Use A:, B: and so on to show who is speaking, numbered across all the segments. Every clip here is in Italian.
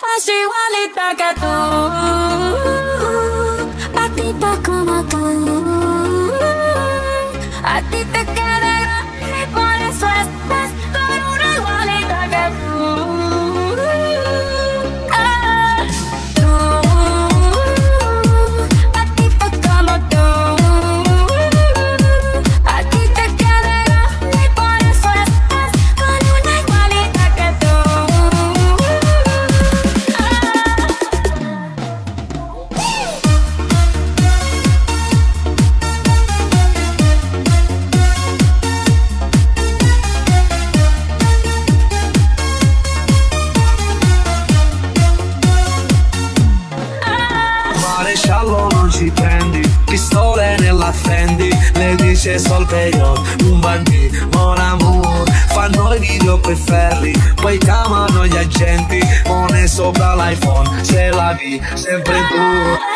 A: i pa ka to
B: I ako makulong At pistole nella Fendi, le dice sol peyote, un bandì, mon amour, fanno i video per ferri, poi chiamano gli agenti, pone sopra l'iPhone, se la vi, sempre tu.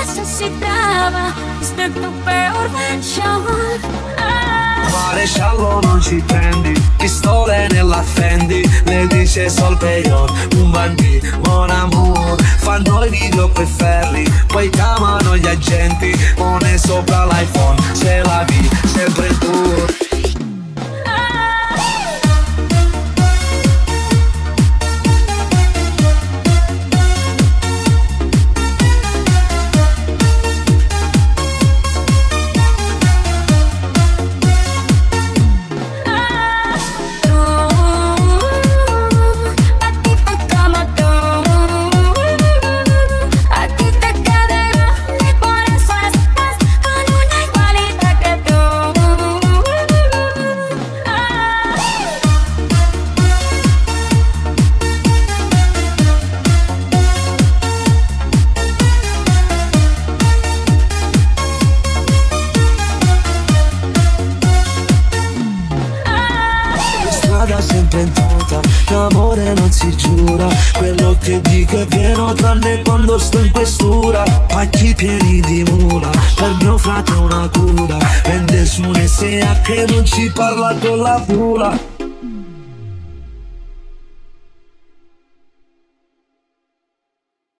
A: Necesitaba, viste tu peor versión.
B: Maresciallo non ci prendi, pistole nella Fendi, le dice sol peyote, un bandì, mon amour, fanno i video per ferri, poi chiamano gli agenti, pone sopra l'iPhone, sempre in tuta, l'amore non si giura, quello che dico è vero tranne quando sto in questura, pacchi pieni di mula, per mio frate una cura, vende su un che non ci parla con la pula.